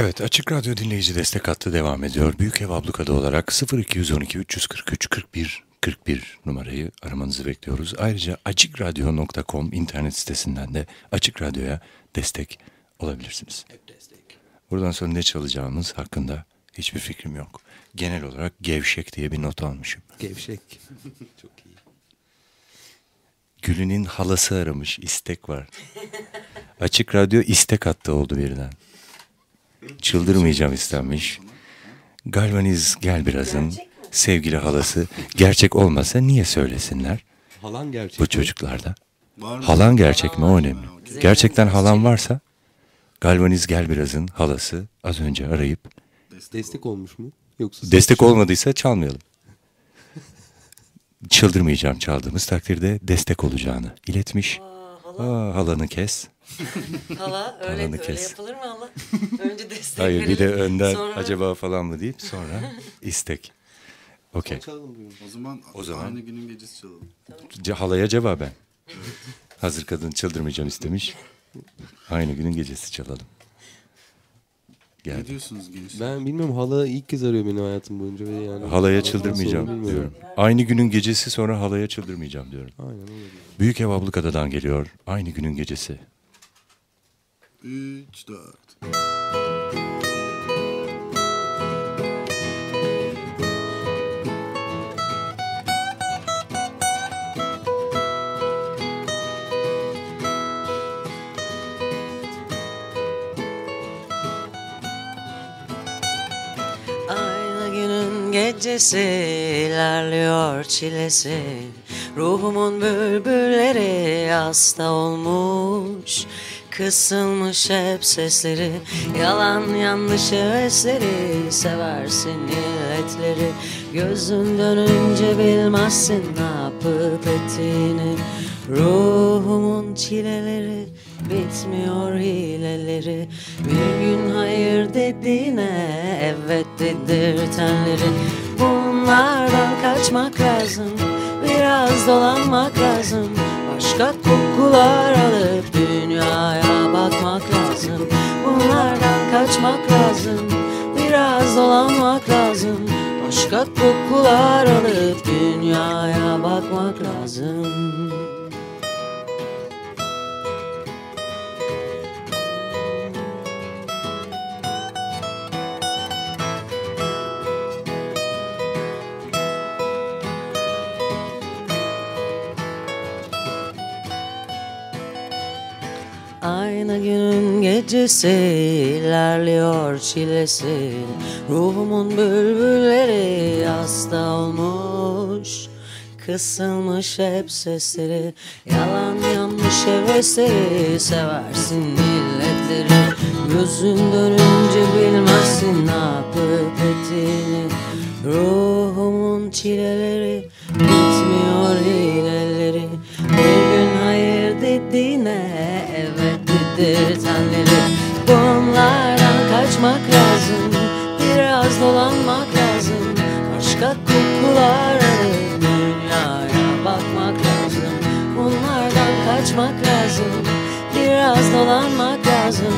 Evet Açık Radyo dinleyici destek hattı devam ediyor. Büyük Ev Abluka'da olarak 0212 343 41 41 numarayı aramanızı bekliyoruz. Ayrıca açıkradyo.com internet sitesinden de Açık Radyo'ya destek olabilirsiniz. Hep destek. Buradan sonra ne çalacağımız hakkında hiçbir fikrim yok. Genel olarak gevşek diye bir not almışım. Gevşek. Çok iyi. Gül'ünün halası aramış istek var. Açık Radyo istek hattı oldu birden. Çıldırmayacağım istenmiş. Galvaniz gel birazın sevgili halası gerçek olmasa niye söylesinler Halan gerçek. bu çocuklarda? Halan gerçek mi o önemli. Gerçekten halan varsa Galvaniz gel birazın halası az önce arayıp Destek olmuş mu? Yoksa destek olmadıysa çalmayalım. Çıldırmayacağım çaldığımız takdirde destek olacağını iletmiş. Aa, halanı kes. Hala öyle, Halanı öyle kes. yapılır mı hala? Önce destek Hayır bir de verelim, önden sonra- acaba falan mı deyip sonra istek. Okey. Çalalım buyurun. O zaman, O zaman- aynı günün gecesi çalalım. Ce- Halaya cevaben. Hazır kadın çıldırmayacağım istemiş. Aynı günün gecesi çalalım. Ne Geldi. diyorsunuz gençler? Ben bilmiyorum hala ilk kez arıyor beni hayatım boyunca ve yani. Halaya çıldırmayacağım diyorum. Aynı günün gecesi sonra halaya çıldırmayacağım diyorum. Aynen öyle. Büyük Ev Ablukada'dan geliyor. Aynı günün gecesi. 3, 4. gecesi ilerliyor çilesi. Ruhumun bülbülleri hasta olmuş Kısılmış hep sesleri. Yalan yanlış hevesleri Seversin illetleri. Gözün dönünce bilmezsin ne yapıp ettiğini. Ruhumun çileleri Bitmiyor hileleri. Bir gün hayır dediğine Evet dedirtenleri Bunlardan kaçmak lazım Biraz dolanmak lazım. Başka kokular alıp dünyaya bakmak lazım. Bunlardan kaçmak lazım Biraz dolanmak lazım. Başka kokular alıp dünyaya bakmak lazım Aynı günün gecesi ilerliyor çilesi. Ruhumun bülbülleri hasta olmuş. Kısılmış hep sesleri Yalan yanlış hevesleri Seversin milletleri Gözün dönünce bilmezsin ne yapıp ettiğini Ruhumun çileleri Bitmiyor hileleri dedirtenleri Bunlardan kaçmak lazım Biraz dolanmak lazım. Başka kokular dünyaya bakmak lazım. Bunlardan kaçmak lazım Biraz dolanmak lazım